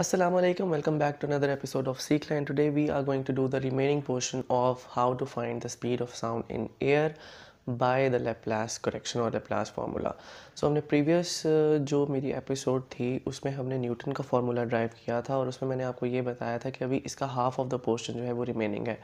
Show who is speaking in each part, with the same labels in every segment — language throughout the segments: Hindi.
Speaker 1: Assalamu alaikum, welcome back to another episode of C-Client. Today we are going to do the remaining portion of how to find the speed of sound in air by the Laplace correction और Laplace formula. So हमने previous uh, जो मेरी episode थी उसमें हमने न्यूटन का formula ड्राइव किया था और उसमें मैंने आपको ये बताया था कि अभी इसका half of the portion जो है वो remaining है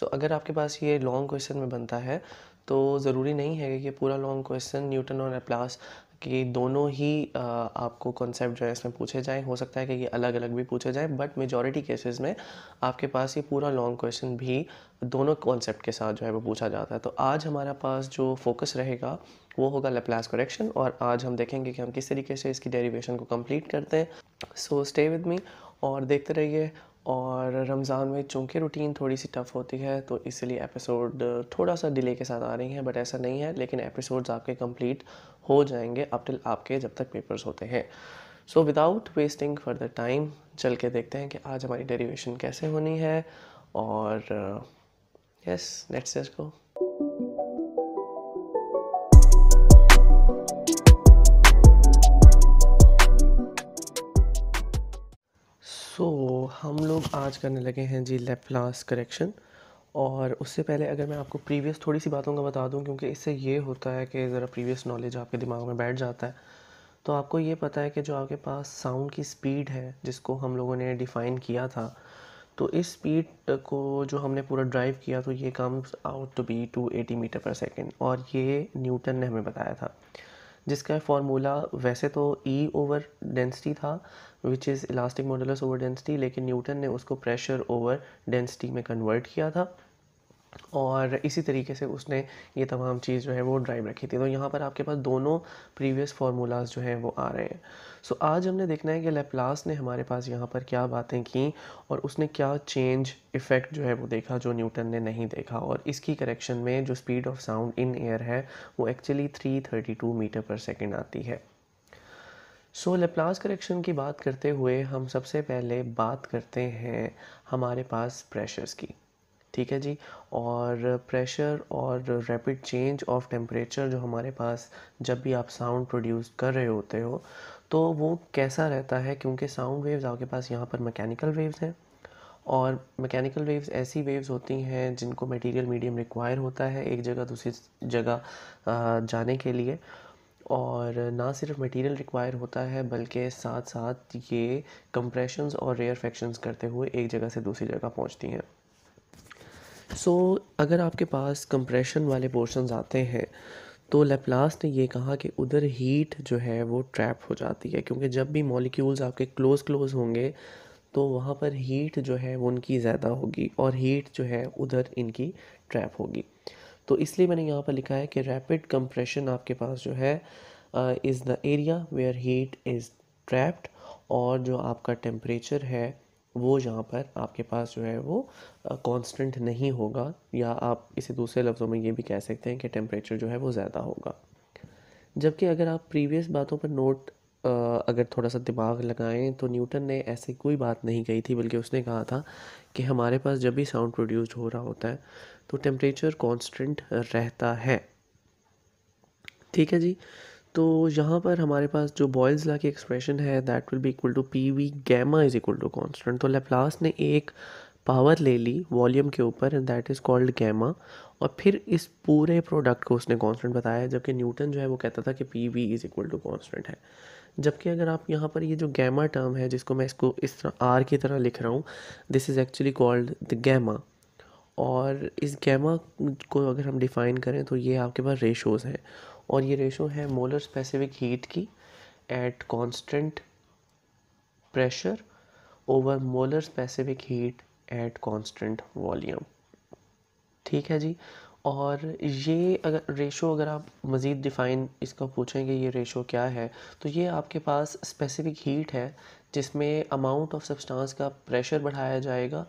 Speaker 1: so अगर आपके पास ये long question में बनता है तो ज़रूरी नहीं है कि पूरा लॉन्ग क्वेश्चन न्यूटन और लेप्लास कि दोनों ही आपको कॉन्सेप्ट जो है इसमें पूछे जाएँ। हो सकता है कि ये अलग अलग भी पूछे जाएँ बट मेजॉरिटी केसेस में आपके पास ये पूरा लॉन्ग क्वेश्चन भी दोनों कॉन्सेप्ट के साथ जो है वो पूछा जाता है। तो आज हमारा पास जो फोकस रहेगा, वो होगा लेप्लास करेक्शन और आज हम देखेंगे कि हम किस तरीके से इसकी डेरिवेशन को कंप्लीट करते हैं। सो स्टे विद मी और देखते रहिए और रमज़ान में चूँकि रूटीन थोड़ी सी टफ़ होती है तो इसलिए एपिसोड थोड़ा सा डिले के साथ आ रही हैं बट ऐसा नहीं है, लेकिन एपिसोड्स आपके कंप्लीट हो जाएँगे अप टिल आपके जब तक पेपर्स होते हैं। So without wasting further time चल के देखते हैं कि आज हमारी डेरिवेशन कैसे होनी है, और yes let's just go so हम लोग आज करने लगे हैं जी लेप्लास करेक्शन और उससे पहले अगर मैं आपको प्रीवियस थोड़ी सी बातों का बता दूँ, क्योंकि इससे ये होता है कि ज़रा प्रीवियस नॉलेज आपके दिमाग में बैठ जाता है तो आपको ये पता है कि जो आपके पास साउंड की स्पीड है, जिसको हम लोगों ने डिफ़ाइन किया था तो इस स्पीड को जो हमने पूरा ड्राइव किया तो ये comes out to be two eighty meter per second और ये न्यूटन ने हमें बताया था। जिसका फार्मूला वैसे तो ई ओवर डेंसिटी था which is elastic modulus over density लेकिन न्यूटन ने उसको प्रेशर ओवर डेंसिटी में कन्वर्ट किया था। और इसी तरीके से उसने ये तमाम चीज़ जो है वो ड्राइव रखी थी। तो यहाँ पर आपके पास दोनों प्रीवियस फार्मूलाज जो हैं वो आ रहे हैं। सो so, आज हमने देखना है कि लेप्लास ने हमारे पास यहाँ पर क्या बातें की और उसने क्या चेंज इफ़ेक्ट जो है वो देखा जो न्यूटन ने नहीं देखा। और इसकी करेक्शन में जो speed of sound in air है वो एक्चुअली 332 मीटर पर सेकेंड आती है। सो लेप्लास करेक्शन की बात करते हुए हम सबसे पहले बात करते हैं हमारे पास प्रेशर्स की। ठीक है जी? और प्रेशर और रैपिड चेंज ऑफ़ टेम्परेचर जो हमारे पास जब भी आप साउंड प्रोड्यूस कर रहे होते हो तो वो कैसा रहता है? क्योंकि साउंड वेव्स आपके पास यहाँ पर मैकेनिकल वेव्स हैं और मैकेनिकल वेव्स ऐसी वेव्स होती हैं जिनको मटेरियल मीडियम रिक्वायर होता है एक जगह दूसरी जगह जाने के लिए और ना सिर्फ़ मटेरियल रिक्वायर होता है बल्कि साथ साथ ये कंप्रेशंस और रेयर फैक्शंस करते हुए एक जगह से दूसरी जगह पहुँचती हैं। सो so, अगर आपके पास कंप्रेशन वाले पोर्शन आते हैं तो लेप्लास ने ये कहा कि उधर हीट जो है वो ट्रैप हो जाती है क्योंकि जब भी मॉलिक्यूल्स आपके क्लोज क्लोज होंगे तो वहाँ पर हीट जो है वो उनकी ज़्यादा होगी और हीट जो है उधर इनकी ट्रैप होगी। तो इसलिए मैंने यहाँ पर लिखा है कि रैपिड कंप्रेशन आपके पास जो है is the area where heat is trapped और जो आपका टेम्परेचर है वो यहाँ पर आपके पास जो है वो कांस्टेंट नहीं होगा या आप इसे दूसरे लफ्ज़ों में ये भी कह सकते हैं कि टेम्परेचर जो है वो ज़्यादा होगा। जबकि अगर आप प्रीवियस बातों पर नोट अगर थोड़ा सा दिमाग लगाएँ तो न्यूटन ने ऐसी कोई बात नहीं कही थी, बल्कि उसने कहा था कि हमारे पास जब भी साउंड प्रोड्यूस्ड हो रहा होता है तो टेम्परेचर कांस्टेंट रहता है। ठीक है जी? तो यहाँ पर हमारे पास जो बॉयल्स ला की एक्सप्रेशन है that will be equal to P V gamma is equal to constant तो लेप्लास ने एक पावर ले ली वॉल्यूम के ऊपर and that is called gamma और फिर इस पूरे प्रोडक्ट को उसने कांस्टेंट बताया, जबकि न्यूटन जो है वो कहता था कि P V is equal to constant है. जबकि अगर आप यहाँ पर ये जो गैमा टर्म है, जिसको मैं इसको इस तरह आर की तरह लिख रहा हूँ this is actually called the gamma और इस गैमा को अगर हम डिफ़ाइन करें तो ये आपके पास रेशोज़ हैं। और ये रेशो है मोलर स्पेसिफिक हीट की at constant pressure over molar specific heat at constant volume ठीक है जी? और ये अगर रेशो अगर आप मज़ीद डिफ़ाइन इसका पूछेंगे, ये रेशो क्या है तो ये आपके पास स्पेसिफिक हीट है जिसमें अमाउंट ऑफ़ सब्सटेंस का प्रेशर बढ़ाया जाएगा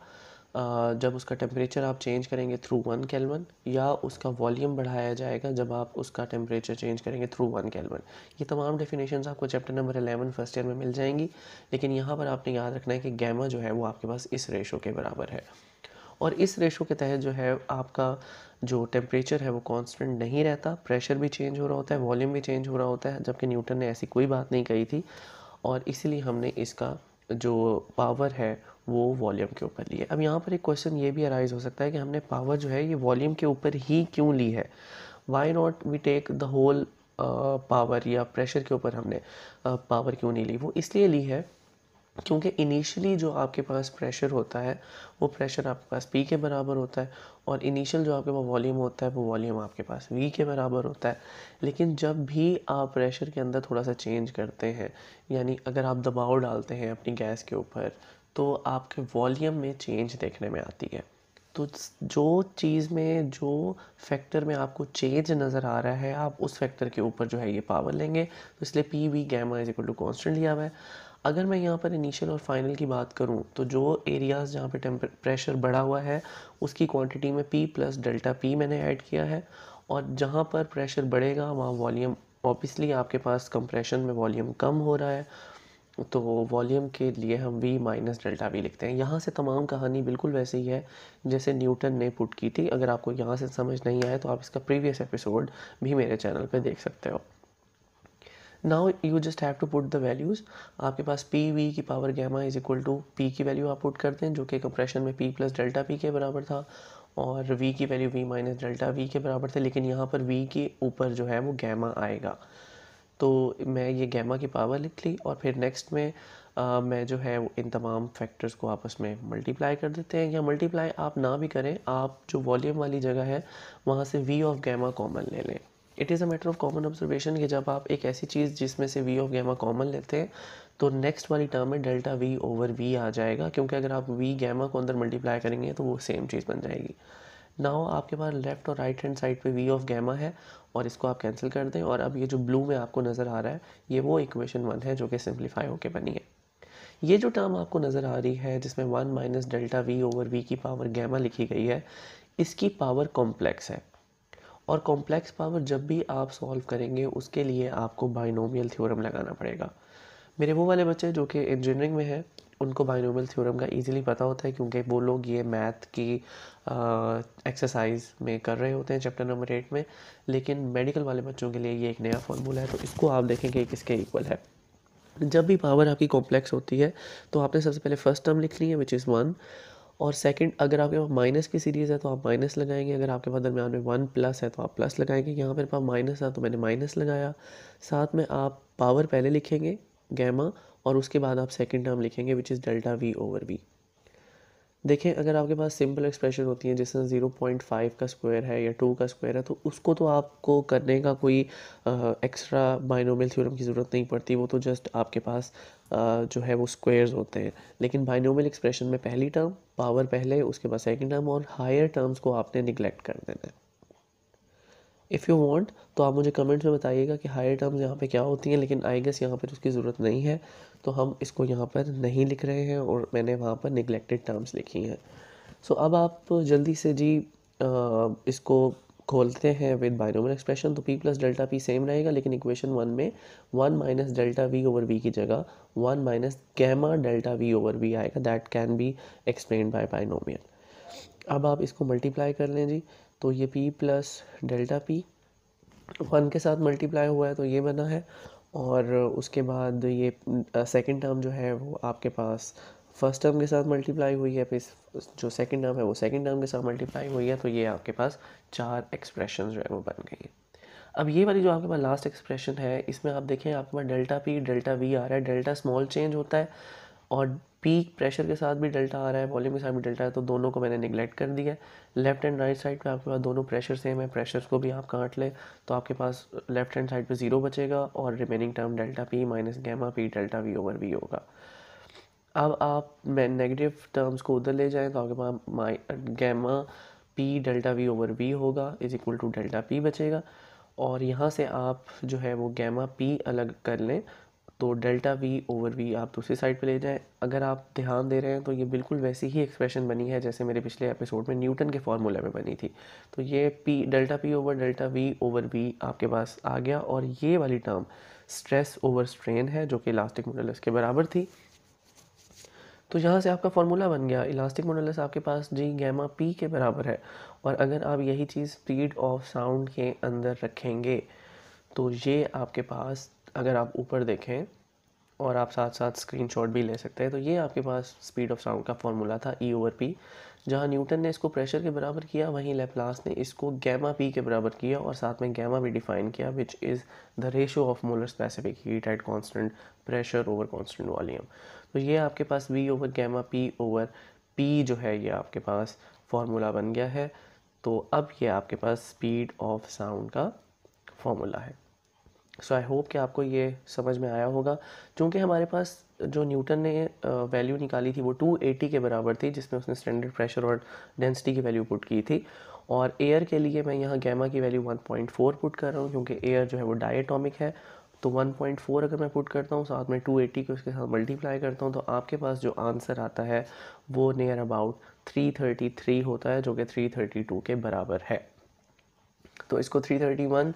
Speaker 1: जब उसका टेम्परेचर आप चेंज करेंगे थ्रू वन केल्वन या उसका वॉल्यूम बढ़ाया जाएगा जब आप उसका टेम्परेचर चेंज करेंगे थ्रू वन केल्वन ये तमाम डेफिनेशंस आपको chapter number eleven first year में मिल जाएँगी, लेकिन यहाँ पर आपने याद रखना है कि गैमा जो है वो आपके पास इस रेशो के बराबर है. और इस रेशो के तहत जो है आपका जो टेम्परेचर है वो कांस्टेंट नहीं रहता प्रेशर भी चेंज हो रहा होता है वॉल्यूम भी चेंज हो रहा होता है, जबकि न्यूटन ने ऐसी कोई बात नहीं कही थी, और इसीलिए हमने इसका जो पावर है वो वॉल्यूम के ऊपर ली है। अब यहाँ पर एक क्वेश्चन ये भी अराइज हो सकता है कि हमने पावर जो है ये वॉल्यूम के ऊपर ही क्यों ली है? Why not we take the whole power या प्रेशर के ऊपर हमने पावर uh, क्यों नहीं ली? वो इसलिए ली है क्योंकि इनिशियली जो आपके पास प्रेशर होता है, वो प्रेशर आपके पास पी के बराबर होता है और इनिशियल जो आपके पास वॉल्यूम होता है, वो वॉल्यूम आपके पास वी के बराबर होता है। लेकिन जब भी आप प्रेशर के अंदर थोड़ा सा चेंज करते हैं, यानी अगर आप दबाव डालते हैं अपनी गैस के ऊपर तो आपके वॉल्यूम में चेंज देखने में आती है। तो जो चीज़ में, जो फैक्टर में आपको चेंज नज़र आ रहा है, आप उस फैक्टर के ऊपर जो है ये पावर लेंगे। तो इसलिए P V gamma is equal to constant लिया हुआ है। अगर मैं यहाँ पर इनिशियल और फाइनल की बात करूँ तो जो एरियाज़ जहाँ पे टेम्पर प्रेशर बढ़ा हुआ है, उसकी क्वांटिटी में पी प्लस डेल्टा पी मैंने ऐड किया है और जहाँ पर प्रेशर बढ़ेगा, वहाँ वॉल्यूम ऑब्वियसली आपके पास कंप्रेशन में वॉल्यूम कम हो रहा है तो वॉल्यूम के लिए हम v माइनस डेल्टा वी लिखते हैं। यहाँ से तमाम कहानी बिल्कुल वैसे ही है, जैसे न्यूटन ने पुट की थी। अगर आपको यहाँ से समझ नहीं आया तो आप इसका प्रीवियस एपिसोड भी मेरे चैनल पे देख सकते हो। Now you just have to put the values आपके पास पी वी की power gamma is equal to P की वैल्यू आप पुट करते हैं जो कि कंप्रेशन में पी प्लस डेल्टा पी के बराबर था और वी की value V minus delta V के बराबर थे लेकिन यहाँ पर वी के ऊपर जो है वो गैमा आएगा। तो मैं ये गैमा की पावर लिख ली और फिर नेक्स्ट में आ, मैं जो है इन तमाम फैक्टर्स को आपस में मल्टीप्लाई कर देते हैं। या मल्टीप्लाई आप ना भी करें आप जो वॉल्यूम वाली जगह है वहाँ से वी ऑफ़ गैमा कॉमन ले लें। It is a matter of common observation कि जब आप एक ऐसी चीज़ जिसमें से वी ऑफ़ गैमा कॉमन लेते हैं तो नेक्स्ट वाली टर्म में डेल्टा वी ओवर वी आ जाएगा, क्योंकि अगर आप वी गैमा को अंदर मल्टीप्लाई करेंगे तो वो सेम चीज़ बन जाएगी। नाउ आपके पास लेफ़्ट और राइट हैंड साइड पे वी ऑफ़ गैमा है, और इसको आप कैंसिल कर दें, और अब ये जो ब्लू में आपको नज़र आ रहा है, ये वो इक्वेशन वन है, जो कि सिंप्लीफाई होकर बनी है। ये जो टर्म आपको नज़र आ रही है, जिसमें one minus delta V over V की पावर गैमा लिखी गई है, इसकी पावर कॉम्प्लेक्स है। और कॉम्प्लेक्स पावर जब भी आप सॉल्व करेंगे, उसके लिए आपको बाइनोमियल थ्योरम लगाना पड़ेगा। मेरे वो वाले बच्चे जो कि इंजीनियरिंग में हैं, उनको बाइनोमियल थ्योरम का इजीली पता होता है क्योंकि वो लोग ये मैथ की एक्सरसाइज में कर रहे होते हैं चैप्टर नंबर एट में। लेकिन मेडिकल वाले बच्चों के लिए ये एक नया फॉर्मूला है तो इसको आप देखेंगे किसके इक्वल है। जब भी पावर आपकी कॉम्प्लेक्स होती है तो आपने सबसे पहले फ़र्स्ट टर्म लिख ली है विच इज़ वन और सेकंड अगर आपके पास माइनस की सीरीज़ है तो आप माइनस लगाएँगे। अगर आपके पास दरमियान में वन प्लस है तो आप प्लस लगाएँगे। यहाँ पर पास माइनस है तो मैंने माइनस लगाया। साथ में आप पावर पहले लिखेंगे गैमा और उसके बाद आप सेकेंड टर्म लिखेंगे which is delta V over V देखें अगर आपके पास सिंपल एक्सप्रेशन होती है जैसे ज़ीरो पॉइंट फाइव का स्क्वायर है या टू का स्क्वायर है तो उसको तो आपको करने का कोई एक्स्ट्रा बाइनोमियल थ्योरम की ज़रूरत नहीं पड़ती। वो तो जस्ट आपके पास आ, जो है वो स्क्वायर्स होते हैं। लेकिन बाइनोमियल एक्सप्रेशन में पहली टर्म पावर पहले उसके बाद सेकेंड टर्म और हायर टर्म्स को आपने निगलेक्ट कर देना है। इफ़ यू वांट तो आप मुझे कमेंट्स में बताइएगा कि हायर टर्म्स यहाँ पे क्या होती हैं लेकिन आई गेस यहाँ पर उसकी ज़रूरत नहीं है। तो हम इसको यहाँ पर नहीं लिख रहे हैं और मैंने वहाँ पर निगलेक्टेड टर्म्स लिखी हैं। सो so, अब आप जल्दी से जी आ, इसको खोलते हैं विद बाइनोमियल एक्सप्रेशन तो P plus delta P same रहेगा लेकिन इक्वेशन वन में one minus delta V over V की जगह one minus gamma delta V over V आएगा। That can be explain by binomial अब आप इसको मल्टीप्लाई कर लें जी। तो ये P plus delta P one के साथ मल्टीप्लाई हुआ है तो ये बना है। और उसके बाद ये सेकंड टर्म जो है, वो आपके पास फ़र्स्ट टर्म के साथ मल्टीप्लाई हुई है, फिर जो सेकंड टर्म है, वो सेकंड टर्म के साथ मल्टीप्लाई हुई है तो ये आपके पास चार एक्सप्रेशन जो है, वो बन गई है। अब ये वाली जो आपके पास लास्ट एक्सप्रेशन है, इसमें आप देखें, आपके पास डेल्टा पी डेल्टा वी आ रहा है। डेल्टा स्मॉल चेंज होता है और पीक प्रेशर के साथ भी डेल्टा आ रहा है वॉल्यूम के साथ भी डेल्टा है तो दोनों को मैंने निगलेक्ट कर दिया है। लेफ़्ट एंड राइट साइड पे आपके पास दोनों प्रेशर सेम है प्रेशर्स को भी आप काट लें तो आपके पास लेफ़्ट हैंड साइड पे ज़ीरो बचेगा और remaining term delta P minus gamma P delta V over V होगा। अब आप नेगेटिव टर्म्स को उधर ले जाएँ तो आपके पास gamma P delta V over V होगा is equal to delta P बचेगा। और यहाँ से आप जो है वो गैमा पी अलग कर लें तो डेल्टा वी ओवर वी आप दूसरी साइड पे ले जाएँ। अगर आप ध्यान दे रहे हैं तो ये बिल्कुल वैसी ही एक्सप्रेशन बनी है जैसे मेरे पिछले एपिसोड में न्यूटन के फार्मूले में बनी थी। तो ये P delta P over delta V over V आपके पास आ गया और ये वाली टर्म स्ट्रेस ओवर स्ट्रेन है, जो कि इलास्टिक मोडलस के बराबर थी। तो यहाँ से आपका फार्मूला बन गया। इलास्टिक मोडलस आपके पास जी गैमा पी के बराबर है। और अगर आप यही चीज़ स्पीड ऑफ़ साउंड के अंदर रखेंगे तो ये आपके पास अगर आप ऊपर देखें और आप साथ साथ स्क्रीनशॉट भी ले सकते हैं तो ये आपके पास स्पीड ऑफ़ साउंड का फॉर्मूला था ई ओवर पी जहाँ न्यूटन ने इसको प्रेशर के बराबर किया, वहीं लेप्लास ने इसको गैमा पी के बराबर किया और साथ में गैमा भी डिफाइन किया which is the ratio of molar specific heat at constant pressure over constant volume तो ये आपके पास V over gamma P over P जो है, ये आपके पास फार्मूला बन गया है। तो अब ये आपके पास स्पीड ऑफ़ साउंड का फॉर्मूला है। सो आई होप कि आपको ये समझ में आया होगा। क्योंकि हमारे पास जो न्यूटन ने वैल्यू निकाली थी, वो 280 के बराबर थी, जिसमें उसने स्टैंडर्ड प्रेशर और डेंसिटी की वैल्यू पुट की थी। और एयर के लिए मैं यहाँ गैमा की वैल्यू 1.4 पुट कर रहा हूँ, क्योंकि एयर जो है वो डायटोमिक है। तो 1.4 अगर मैं पुट करता हूँ, साथ में 280 को उसके साथ मल्टीप्लाई करता हूँ तो आपके पास जो आंसर आता है, वो नियर अबाउट 333 होता है, जो कि 332 के बराबर है। तो इसको 331 थर्टी वन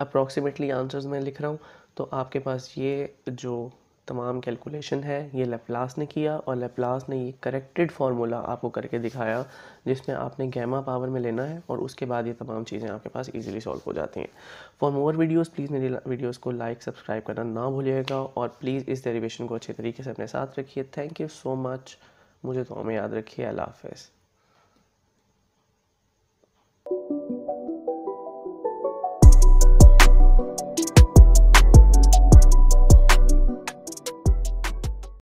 Speaker 1: अप्रॉक्सीमेटली आंसर्स में लिख रहा हूँ। तो आपके पास ये जो तमाम कैलकुलेशन है, ये लेप्लास ने किया और लेप्लास ने ये करेक्टेड फार्मूला आपको करके दिखाया, जिसमें आपने गैमा पावर में लेना है और उसके बाद ये तमाम चीज़ें आपके पास इजीली सॉल्व हो जाती हैं। फॉर मोर वीडियोस प्लीज़ मेरी वीडियोस को लाइक सब्सक्राइब करना ना भूलिएगा और प्लीज़ इस डेरिवेशन को अच्छे तरीके से अपने साथ रखिए। थैंक यू सो मच मुझे तो हमें याद रखिए। अल्लाह हाफ़